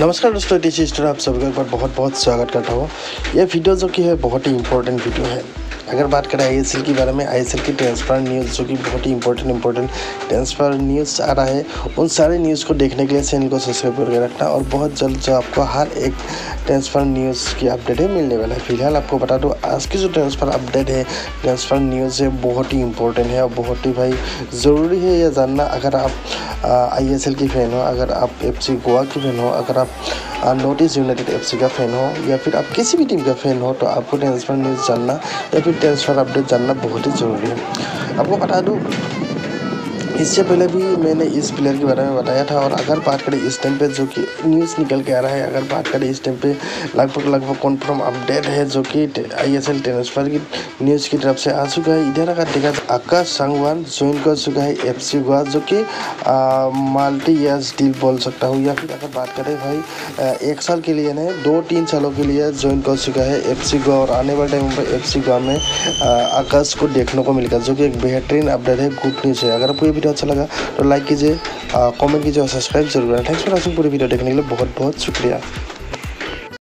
नमस्कार दोस्तों T store आप सभी का एक बार बहुत बहुत स्वागत करता हूँ। यह वीडियो जो कि है, बहुत ही इंपॉर्टेंट वीडियो है। अगर बात करें आई एस एल के बारे में आई एस एल की ट्रांसफ़र न्यूज़ जो कि बहुत ही इंपॉर्टेंट इंपॉर्टेंट ट्रांसफ़र न्यूज़ आ रहा है, उन सारे न्यूज़ को देखने के लिए चैनल को सब्सक्राइब करके रखना और बहुत जल्द जो आपको हर एक ट्रांसफ़र न्यूज़ की अपडेट है, मिलने वाला है। फ़िलहाल आपको बता दो, आज की जो ट्रांसफ़र अपडेट है ट्रांसफ़र न्यूज़ है, बहुत ही इंपॉर्टेंट है और बहुत ही भाई ज़रूरी है, यह जानना। अगर आप आईएसएल की फ़ैन हो, अगर आप एफसी गोवा की फ़ैन हो, अगर आप नॉर्थ ईस्ट यूनाइटेड एफसी का फ़ैन हो, या फिर आप किसी भी टीम का फ़ैन हो तो आपको ट्रांसफ़र न्यूज़ जानना, या फिर ट्रांसफ़र अपडेट जानना बहुत ही ज़रूरी है। आपको बता दूँ इससे पहले भी मैंने इस प्लेयर के बारे में बताया था और अगर बात करें इस टाइम पे जो कि न्यूज़ निकल के आ रहा है, अगर बात करें इस टाइम पे लगभग लगभग कन्फर्म अपडेट है जो कि आई एस एल ट्रांसफ़र की न्यूज़ की तरफ़ से आ चुका है। इधर अगर देखा तो आकाश संगवान ज्वाइन कर चुका है एफ़ सी गोवा जो कि मल्टी ईयर्स डील बोल सकता हूँ। या फिर अगर बात करें भाई एक साल के लिए नहीं, दो तीन सालों के लिए ज्वाइन कर चुका है एफ़ सी गोवा और आने वाले टाइम पर एफ़ सी गोवा में आकाश को देखने को मिलेगा, जो कि एक बेहतरीन अपडेट है। गुड न्यूज़ है। अगर कोई ये वीडियो अच्छा लगा तो लाइक कीजिए कमेंट कीजिए और सब्सक्राइब ज़रूर करें थैंक्स फॉर वॉचिंग पूरी वीडियो देखने के लिए बहुत बहुत शुक्रिया।